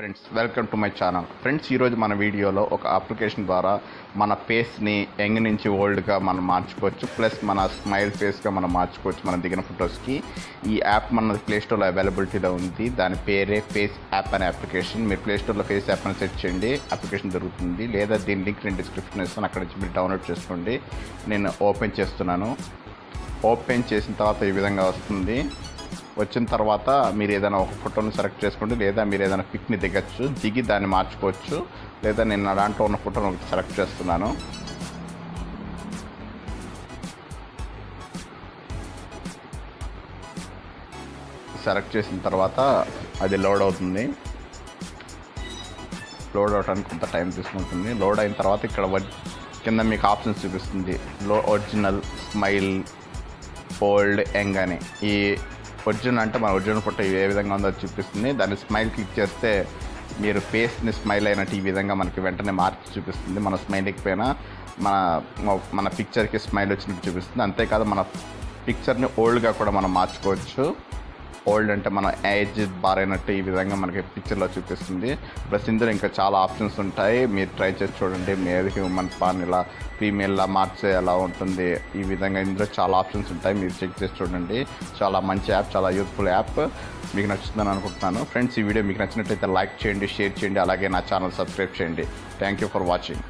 Friends welcome to my channel friends ఈరోజు మన వీడియోలో ఒక అప్లికేషన్ ద్వారా మన ఫేస్ని యంగ్ నుంచి ఓల్డ్గా మనం మార్చుకోవచ్చు ప్లస్ మన స్మైల్ ఫేస్గా మనం మార్చుకోవచ్చు. మనం దిగిన ఫొటోస్కి ఈ యాప్ మన ప్లేస్టోర్లో అవైలబిలిటీలో ఉంది. దాని పేరే ఫేస్ యాప్ అనే అప్లికేషన్ మీరు ప్లే స్టోర్లో ఫేస్ యాప్ అని సెర్చ్ చేయండి అప్లికేషన్ దొరుకుతుంది. లేదా దీని లింక్ నేను డిస్క్రిప్షన్ ఇస్తాను అక్కడ నుంచి మీరు డౌన్లోడ్ చేసుకోండి. నేను ఓపెన్ చేస్తున్నాను. ఓపెన్ చేసిన తర్వాత ఈ విధంగా వస్తుంది. వచ్చిన తర్వాత మీరు ఏదైనా ఒక ఫోటోని సెలెక్ట్ చేసుకోండి లేదా మీరు ఏదైనా పిక్ని దిగచ్చు దిగి దాన్ని మార్చుకోవచ్చు లేదా నేను నా దాంట్లో ఉన్న ఫోటోని ఒకటి సెలెక్ట్ చేస్తున్నాను. సెలెక్ట్ చేసిన తర్వాత అది లోడ్ అవుతుంది. లోడ్ అవడానికి కొంత టైం తీసుకుంటుంది. లోడ్ అయిన తర్వాత ఇక్కడ కింద మీకు ఆప్షన్స్ చూపిస్తుంది. లో ఒరిజినల్ స్మైల్ ఓల్డ్ యంగ్ అని. ఈ ఒరిజినల్ అంటే మన ఒరిజినల్ ఫోటో ఏ విధంగా ఉందో చూపిస్తుంది. దాన్ని స్మైల్ క్లిక్ చేస్తే మీరు ఫేస్ని స్మైల్ అయినట్టు ఈ విధంగా మనకి వెంటనే మార్చి చూపిస్తుంది. మన స్మైల్ ఎక్కిపోయినా మన మన పిక్చర్కి స్మైల్ వచ్చినట్టు చూపిస్తుంది. అంతేకాదు మన పిక్చర్ని ఓల్డ్గా కూడా మనం మార్చుకోవచ్చు. ఓల్డ్ అంటే మన ఏజ్ బార్ అయినట్టు ఈ విధంగా మనకి పిక్చర్లో చూపిస్తుంది. ప్లస్ ఇందులో ఇంకా చాలా ఆప్షన్స్ ఉంటాయి. మీరు ట్రై చేసి చూడండి. మీరు హ్యూమన్ పాన్ ఇలా ఫీమేల్లా మార్చే ఎలా ఉంటుంది. ఈ విధంగా ఇందులో చాలా ఆప్షన్స్ ఉంటాయి. మీరు చెక్ చేసి చూడండి. చాలా మంచి యాప్ చాలా యూస్ఫుల్ యాప్ మీకు నచ్చుతుందని అనుకుంటున్నాను. ఫ్రెండ్స్ ఈ వీడియో మీకు నచ్చినట్లయితే లైక్ చేయండి షేర్ చేయండి. అలాగే నా ఛానల్ సబ్స్క్రైబ్ చేయండి. Thank you for watching